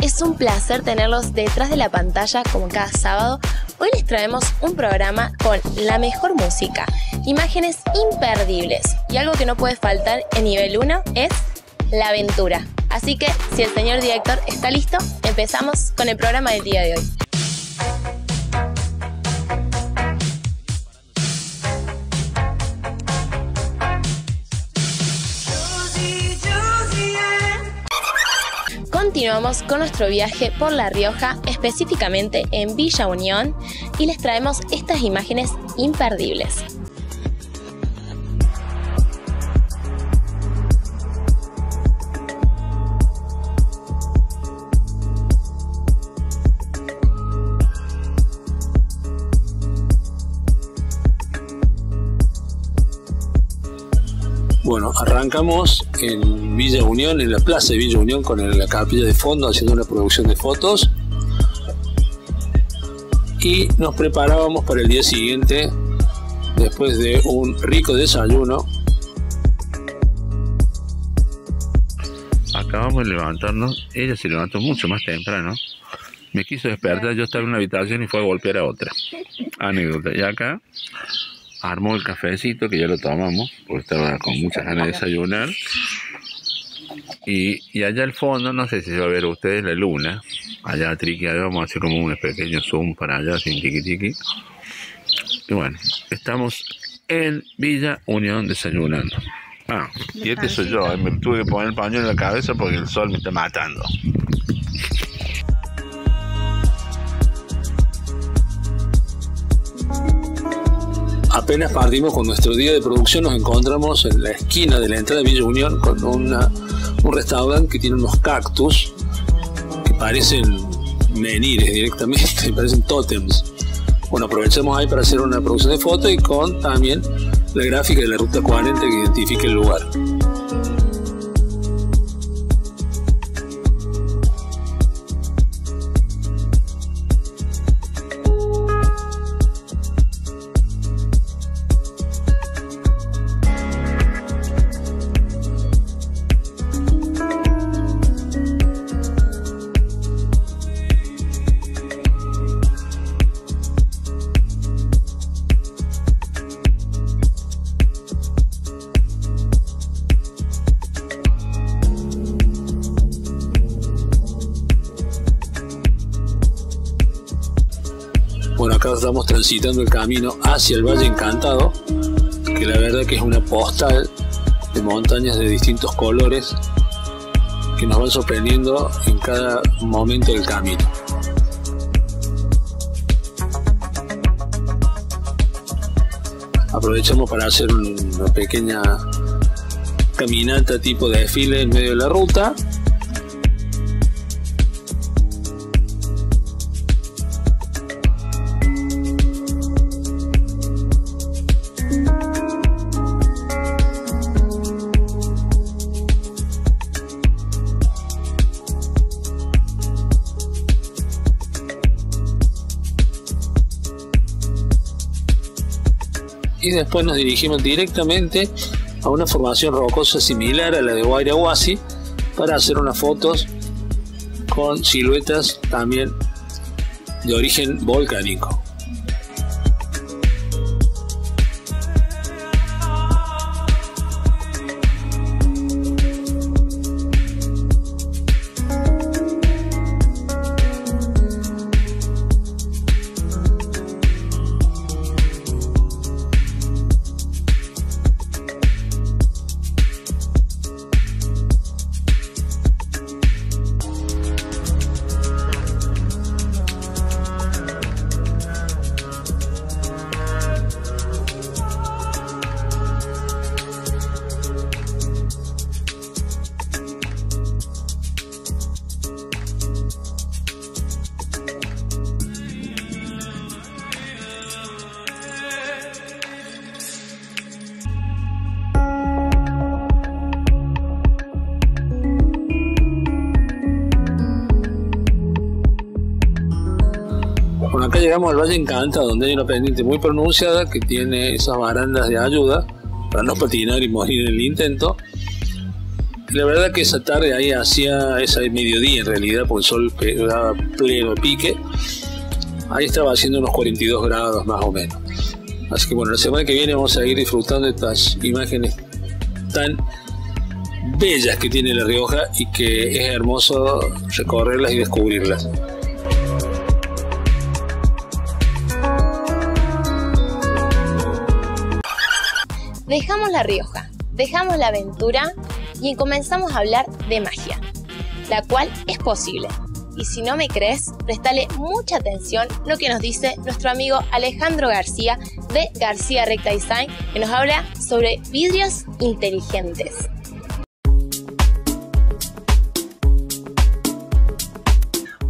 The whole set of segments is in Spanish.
Es un placer tenerlos detrás de la pantalla como cada sábado. Hoy les traemos un programa con la mejor música, imágenes imperdibles y algo que no puede faltar en nivel 1 es la aventura. Así que si el señor director está listo, empezamos con el programa del día de hoy. Continuamos con nuestro viaje por La Rioja, específicamente en Villa Unión, y les traemos estas imágenes imperdibles. Bueno, arrancamos en Villa Unión, en la plaza de Villa Unión, con la capilla de fondo, haciendo una producción de fotos. Y nos preparábamos para el día siguiente, después de un rico desayuno. Acabamos de levantarnos, ella se levantó mucho más temprano. Me quiso despertar, yo estaba en una habitación y fue a golpear a otra. Anécdota. Y acá armó el cafecito, que ya lo tomamos, porque estaba con muchas ganas de desayunar. Y, allá al fondo, no sé si se va a ver ustedes la luna. Allá triqui, vamos a hacer como un pequeño zoom para allá, sin tiki tiki. Y bueno, estamos en Villa Unión desayunando. Ah, y este soy yo, eh, me tuve que poner el paño en la cabeza porque el sol me está matando. Apenas partimos con nuestro día de producción, nos encontramos en la esquina de la entrada de Villa Unión con una, un restaurante que tiene unos cactus que parecen menires directamente, parecen tótems. Bueno, aprovechamos ahí para hacer una producción de fotos y con también la gráfica de la ruta 40 que identifica el lugar. Transitando el camino hacia el Valle Encantado, que la verdad que es una postal de montañas de distintos colores que nos van sorprendiendo en cada momento del camino. Aprovechamos para hacer una pequeña caminata tipo de desfile en medio de la ruta después nos dirigimos directamente a una formación rocosa similar a la de Guayrahuasi para hacer unas fotos con siluetas también de origen volcánico. Llegamos al Valle Encanta, donde hay una pendiente muy pronunciada que tiene esas barandas de ayuda para no patinar y morir en el intento. la verdad que esa tarde ahí hacía, esa mediodía en realidad, porque el sol pegaba pleno pique, ahí estaba haciendo unos 42 grados más o menos. Así que bueno, la semana que viene vamos a ir disfrutando de estas imágenes tan bellas que tiene La Rioja y que es hermoso recorrerlas y descubrirlas. Dejamos La Rioja, dejamos la aventura y comenzamos a hablar de magia, la cual es posible. Y si no me crees, prestale mucha atención lo que nos dice nuestro amigo Alejandro García de García Recta Design, que nos habla sobre vidrios inteligentes.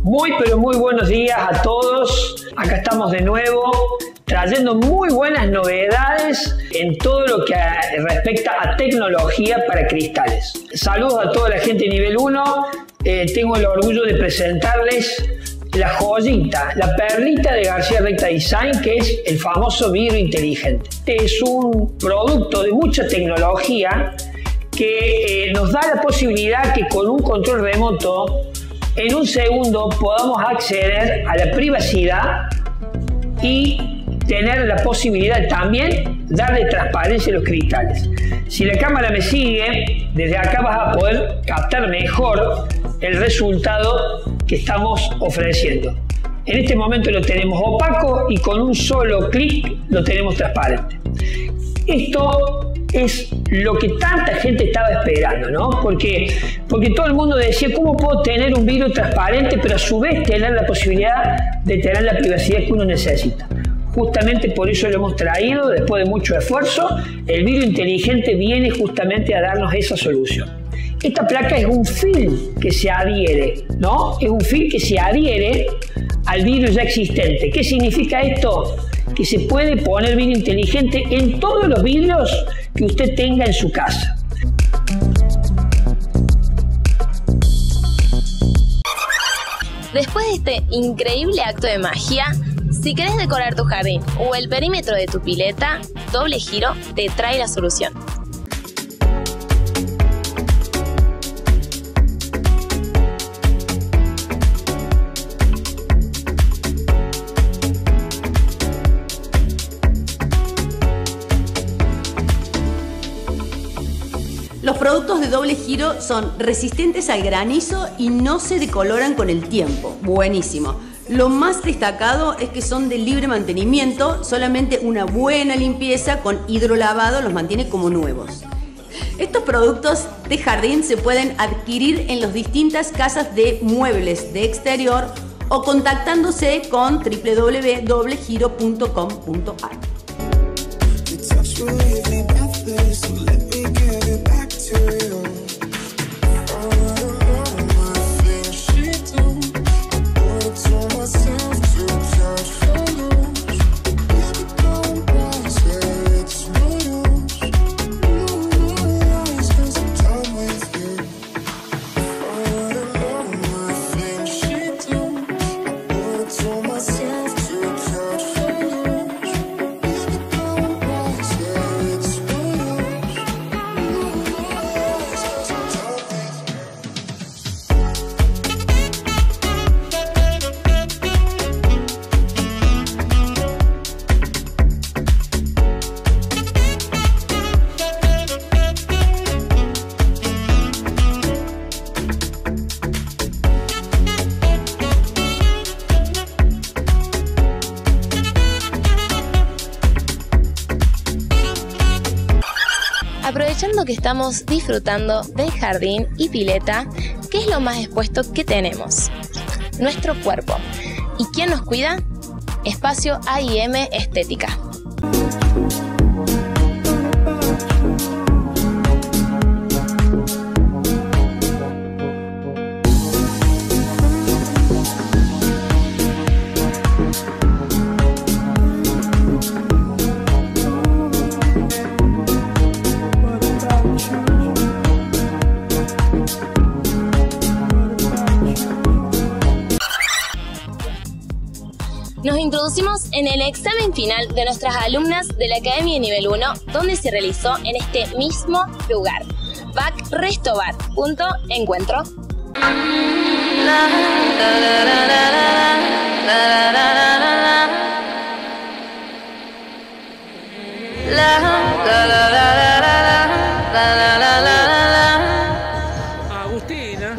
Muy pero muy buenos días a todos. Acá estamos de nuevo trayendo muy buenas novedades en todo lo que respecta a tecnología para cristales. Saludos a toda la gente nivel 1. Eh, tengo el orgullo de presentarles la joyita, la perlita de García Recta Design, que es el famoso vidrio inteligente. Es un producto de mucha tecnología que eh, nos da la posibilidad que con un control remoto en un segundo podamos acceder a la privacidad y tener la posibilidad también darle transparencia a los cristales. Si la cámara me sigue, desde acá vas a poder captar mejor el resultado que estamos ofreciendo. En este momento lo tenemos opaco y con un solo clic lo tenemos transparente. Esto es lo que tanta gente estaba esperando, ¿no? Porque, porque todo el mundo decía, ¿cómo puedo tener un vidrio transparente pero a su vez tener la posibilidad de tener la privacidad que uno necesita? Justamente por eso lo hemos traído, después de mucho esfuerzo, el vidrio inteligente viene justamente a darnos esa solución. Esta placa es un film que se adhiere, ¿no? Es un film que se adhiere al vidrio ya existente. ¿Qué significa esto? Que se puede poner vidrio inteligente en todos los vidrios que usted tenga en su casa. Después de este increíble acto de magia, si querés decorar tu jardín o el perímetro de tu pileta, Doble Giro te trae la solución. De doble giro son resistentes al granizo y no se decoloran con el tiempo. Buenísimo. Lo más destacado es que son de libre mantenimiento, solamente una buena limpieza con hidrolavado los mantiene como nuevos. Estos productos de jardín se pueden adquirir en las distintas casas de muebles de exterior o contactándose con www.giro.com.ar. Aprovechando que estamos disfrutando del jardín y pileta, ¿qué es lo más expuesto que tenemos? Nuestro cuerpo. ¿Y quién nos cuida? Espacio AIM Estética. Examen final de nuestras alumnas de la Academia Nivel 1, donde se realizó en este mismo lugar. backrestobar.encuentro. Agustina.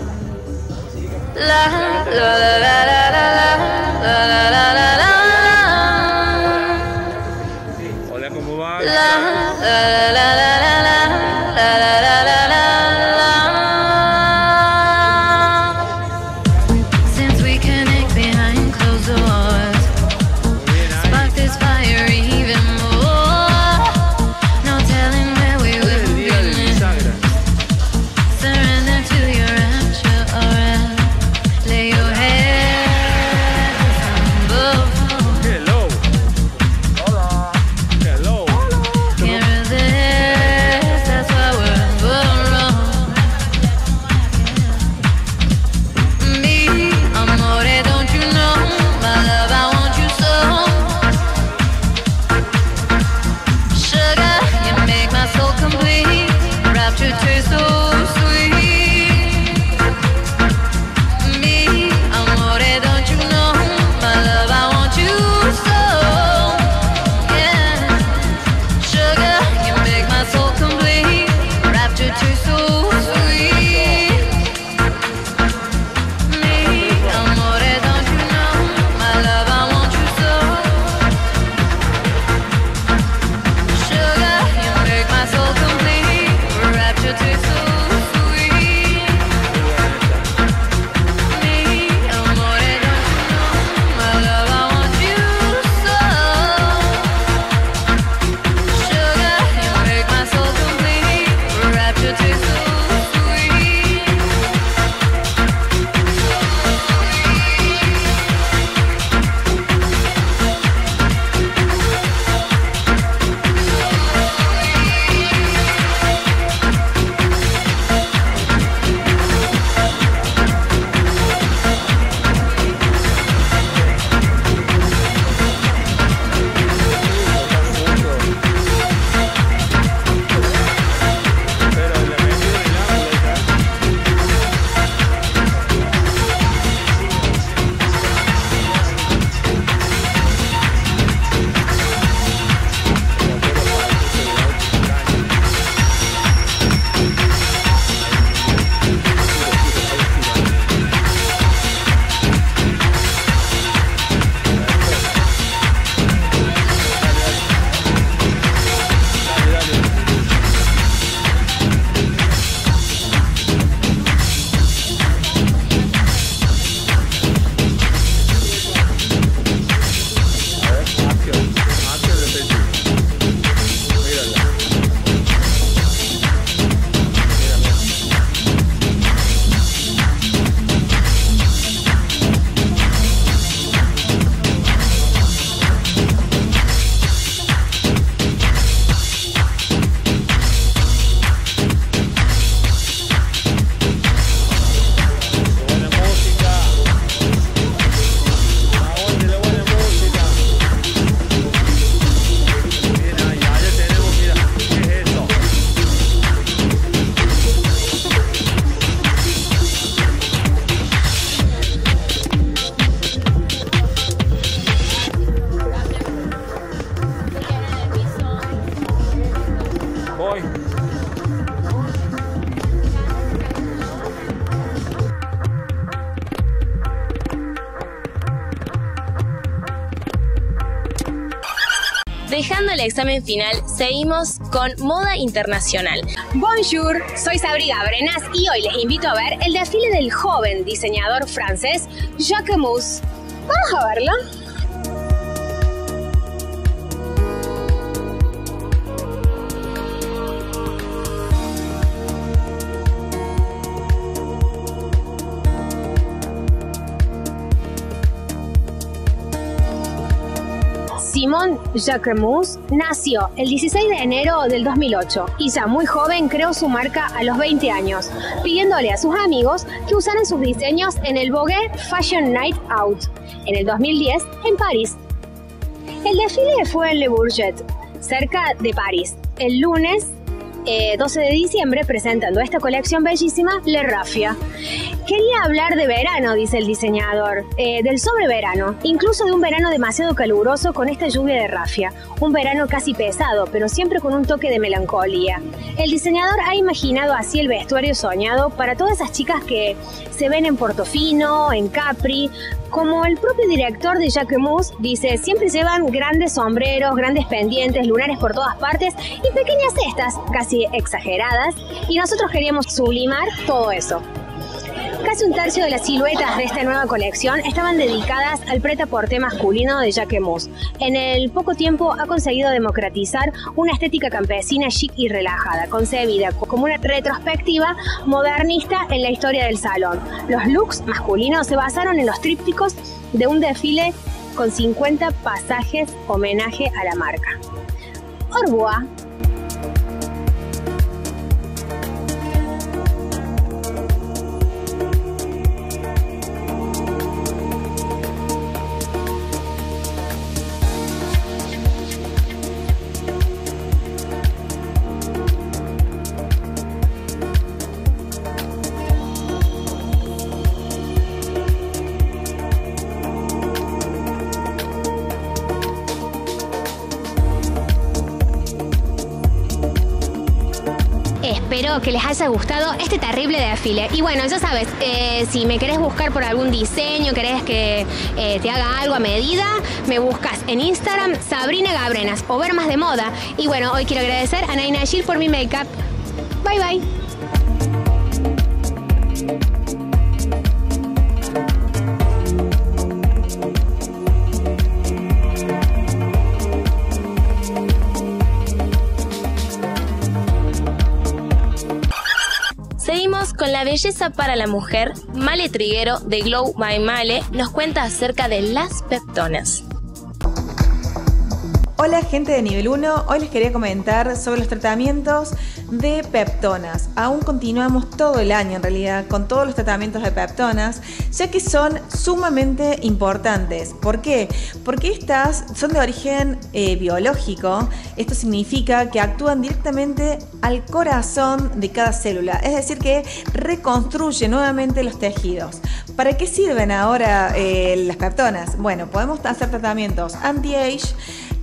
Final, seguimos con moda internacional. Bonjour, soy Sabrina Brenas y hoy les invito a ver el desfile del joven diseñador francés Jacques Mus. Vamos a verlo. Simon Jacquemus nació el 16 de enero del 2008 y ya muy joven creó su marca a los 20 años, pidiéndole a sus amigos que usaran sus diseños en el Vogue Fashion Night Out en el 2010 en París. El desfile fue en Le Bourget, cerca de París, el lunes eh, 12 de diciembre presentando esta colección bellísima, Le Rafia. Quería hablar de verano, dice el diseñador, eh, del sobreverano, incluso de un verano demasiado caluroso con esta lluvia de rafia, un verano casi pesado, pero siempre con un toque de melancolía. El diseñador ha imaginado así el vestuario soñado para todas esas chicas que se ven en Portofino, en Capri, como el propio director de Jacquemus dice, siempre llevan grandes sombreros, grandes pendientes, lunares por todas partes y pequeñas cestas, casi exageradas, y nosotros queríamos sublimar todo eso. Casi un tercio de las siluetas de esta nueva colección estaban dedicadas al preta-porté masculino de Jacquemus. En el poco tiempo ha conseguido democratizar una estética campesina chic y relajada, concebida como una retrospectiva modernista en la historia del salón. Los looks masculinos se basaron en los trípticos de un desfile con 50 pasajes homenaje a la marca. Orboa Que les haya gustado este terrible desfile. Y bueno, ya sabes, eh, si me querés buscar por algún diseño, querés que eh, te haga algo a medida, me buscas en Instagram Sabrina Gabrenas o ver más de moda. Y bueno, hoy quiero agradecer a Naina Gil por mi make-up. Bye bye. Belleza para la mujer. Male Triguero de Glow by Male nos cuenta acerca de las peptonas. Hola gente de nivel 1, hoy les quería comentar sobre los tratamientos de peptonas. Aún continuamos todo el año en realidad con todos los tratamientos de peptonas, ya que son sumamente importantes. ¿Por qué? Porque estas son de origen eh, biológico. Esto significa que actúan directamente al corazón de cada célula, es decir, que reconstruye nuevamente los tejidos. ¿Para qué sirven ahora eh, las peptonas? Bueno, podemos hacer tratamientos anti-age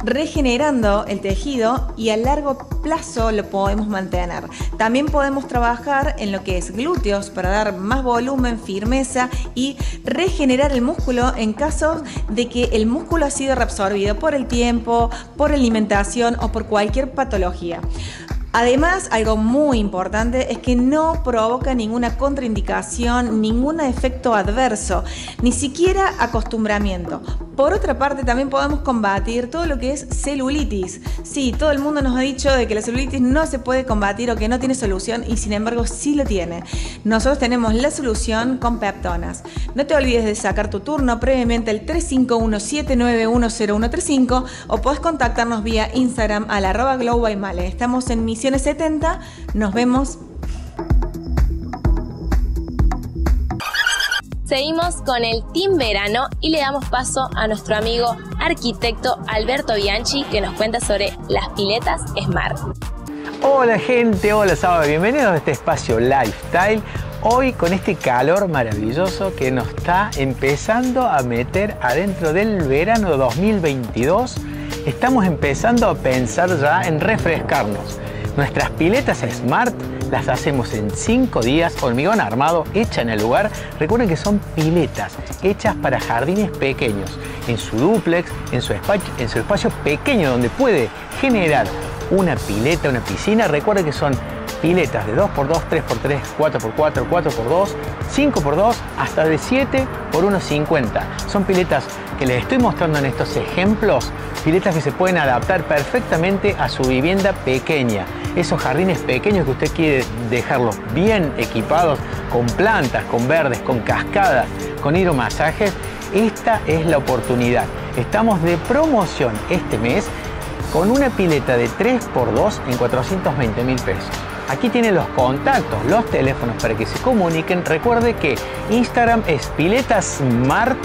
regenerando el tejido y a largo plazo lo podemos mantener. También podemos trabajar en lo que es glúteos para dar más volumen, firmeza y regenerar el músculo en caso de que el músculo ha sido reabsorbido por el tiempo, por alimentación o por cualquier patología. Además, algo muy importante es que no provoca ninguna contraindicación, ningún efecto adverso, ni siquiera acostumbramiento. Por otra parte, también podemos combatir todo lo que es celulitis. Sí, todo el mundo nos ha dicho de que la celulitis no se puede combatir o que no tiene solución y sin embargo sí lo tiene. Nosotros tenemos la solución con peptonas. No te olvides de sacar tu turno previamente al 351-7910135 o puedes contactarnos vía Instagram al arroba. Estamos en Misiones 70. Nos vemos. Seguimos con el Team Verano y le damos paso a nuestro amigo arquitecto Alberto Bianchi que nos cuenta sobre las piletas Smart. Hola gente, hola sábado, bienvenidos a este espacio Lifestyle. Hoy con este calor maravilloso que nos está empezando a meter adentro del verano 2022, estamos empezando a pensar ya en refrescarnos. Nuestras piletas Smart las hacemos en 5 días, hormigón armado, hecha en el lugar. Recuerden que son piletas hechas para jardines pequeños, en su duplex, en su espacio, en su espacio pequeño donde puede generar una pileta, una piscina. Recuerden que son piletas de 2x2, 3x3, 4x4, 4x2, 5x2, hasta de 7 por 1,50. Son piletas que les estoy mostrando en estos ejemplos, piletas que se pueden adaptar perfectamente a su vivienda pequeña. Esos jardines pequeños que usted quiere dejarlos bien equipados, con plantas, con verdes, con cascadas, con hidromasajes, esta es la oportunidad. Estamos de promoción este mes con una pileta de 3x2 en 420 mil pesos. Aquí tiene los contactos, los teléfonos para que se comuniquen. Recuerde que Instagram es Pileta Smart,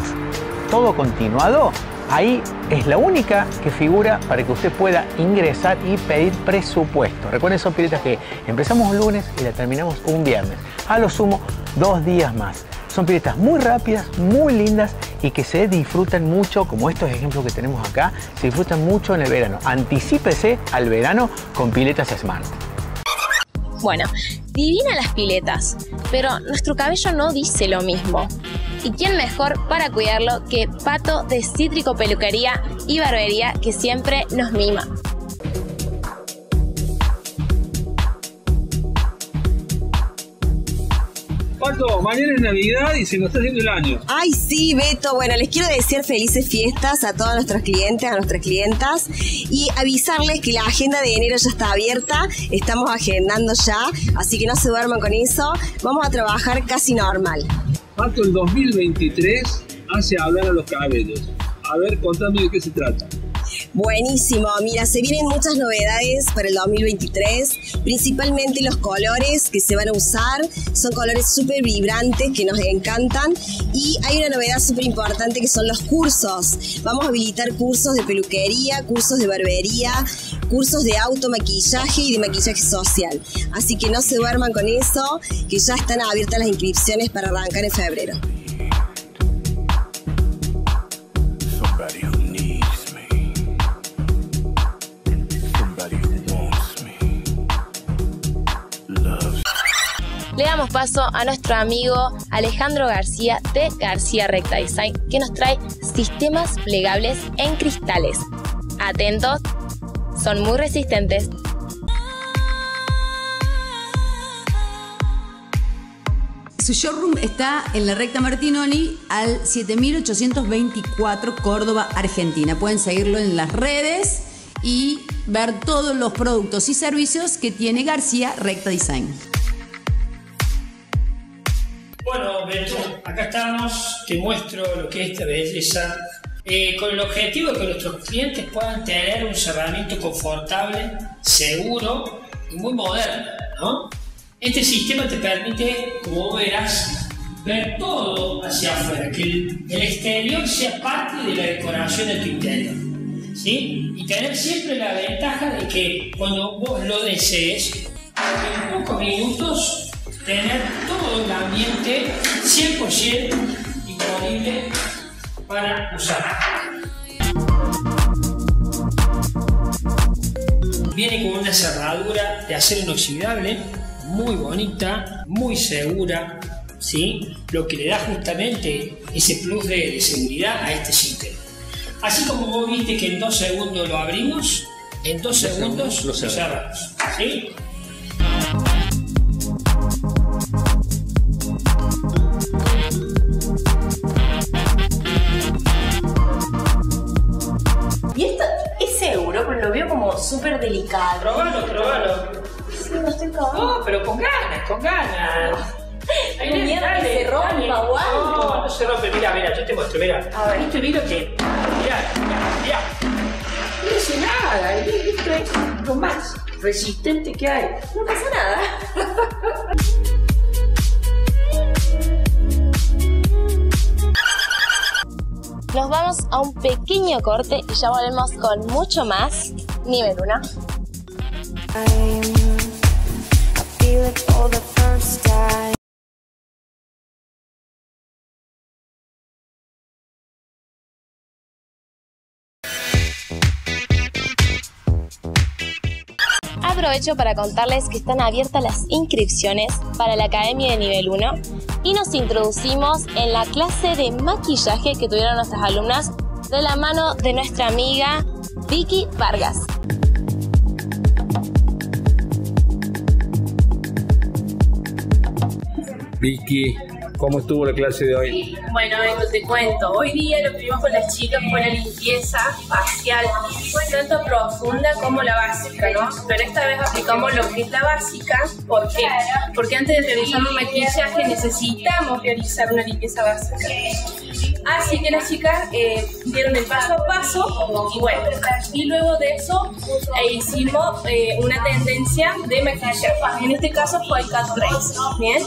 todo continuado, Ahí es la única que figura para que usted pueda ingresar y pedir presupuesto. Recuerden, son piletas que empezamos un lunes y la terminamos un viernes. A lo sumo, dos días más. Son piletas muy rápidas, muy lindas y que se disfrutan mucho, como estos ejemplos que tenemos acá, se disfrutan mucho en el verano. Anticípese al verano con piletas Smart. Bueno, divina las piletas, pero nuestro cabello no dice lo mismo. ¿Y quién mejor para cuidarlo que Pato de Cítrico Peluquería y Barbería que siempre nos mima? Pato, mañana es Navidad y se nos está haciendo el año. Ay, sí, Beto. Bueno, les quiero desear felices fiestas a todos nuestros clientes, a nuestras clientas y avisarles que la agenda de enero ya está abierta. Estamos agendando ya, así que no se duerman con eso. Vamos a trabajar casi normal. Pato, el 2023 hace hablar a los cabellos. A ver, contame de qué se trata. Buenísimo, mira, se vienen muchas novedades para el 2023, principalmente los colores que se van a usar, son colores súper vibrantes que nos encantan y hay una novedad súper importante que son los cursos. Vamos a habilitar cursos de peluquería, cursos de barbería, cursos de automaquillaje y de maquillaje social. Así que no se duerman con eso, que ya están abiertas las inscripciones para arrancar en febrero. Le damos paso a nuestro amigo Alejandro García de García Recta Design, que nos trae sistemas plegables en cristales. Atentos, son muy resistentes. Su showroom está en la recta Martinoli al 7824 Córdoba, Argentina. Pueden seguirlo en las redes y ver todos los productos y servicios que tiene García Recta Design. Bueno, Beto, acá estamos, te muestro lo que es esta belleza, eh, con el objetivo de que nuestros clientes puedan tener un cerramiento confortable, seguro y muy moderno, ¿no? Este sistema te permite, como verás, ver todo hacia afuera, que el, el exterior sea parte de la decoración de tu interior, ¿sí? Y tener siempre la ventaja de que cuando vos lo desees, en pocos minutos tener todo el ambiente 100% disponible para usar. Viene con una cerradura de acero inoxidable, muy bonita, muy segura, ¿sí? Lo que le da justamente ese plus de, de seguridad a este sistema. Así como vos viste que en dos segundos lo abrimos, en dos segundos lo cerramos, ¿sí? Súper delicado. Probalo, probalo. Sí, no estoy probando. No, pero con ganas, con ganas. Tengo miedo que se rompa o algo. No, no se rompe. Mira, mira, yo te muestro, mira. A ver. ¿Viste, mira que? Mira, mira, mira. No dice nada. Esto es lo más resistente que hay. No pasa nada. Nos vamos a un pequeño corte y ya volvemos con mucho más nivel 1. Aprovecho para contarles que están abiertas las inscripciones para la Academia de Nivel 1 y nos introducimos en la clase de maquillaje que tuvieron nuestras alumnas de la mano de nuestra amiga Vicky Vargas. Vicky, ¿cómo estuvo la clase de hoy? Bueno, Beto, te cuento. Hoy día lo que vimos con las chicas fue la limpieza facial, tanto profunda como la básica, ¿no? Pero esta vez aplicamos lo que es la básica. ¿Por qué? Porque antes de realizar un maquillaje necesitamos realizar una limpieza básica. Así que las chicas eh, dieron el paso a paso y bueno, y luego de eso eh, hicimos eh, una tendencia de maquillaje. En este caso fue el trace, ¿bien?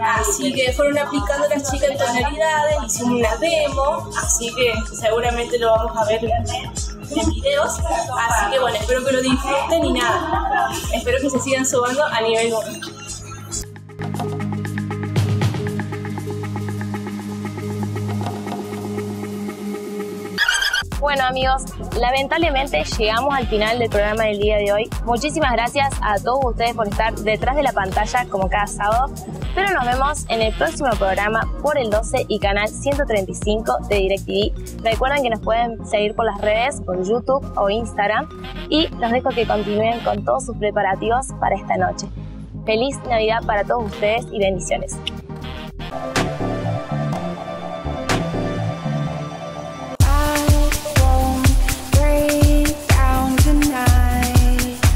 Así que fueron aplicando las chicas en tonalidades, hicimos una demo, así que seguramente lo vamos a ver en videos. Así que bueno, espero que lo disfruten y nada, espero que se sigan sumando a nivel 1. Bueno amigos, lamentablemente llegamos al final del programa del día de hoy. Muchísimas gracias a todos ustedes por estar detrás de la pantalla como cada sábado. Pero nos vemos en el próximo programa por el 12 y canal 135 de DirecTV. Recuerden que nos pueden seguir por las redes, por YouTube o Instagram. Y los dejo que continúen con todos sus preparativos para esta noche. Feliz Navidad para todos ustedes y bendiciones.